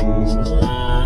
jour.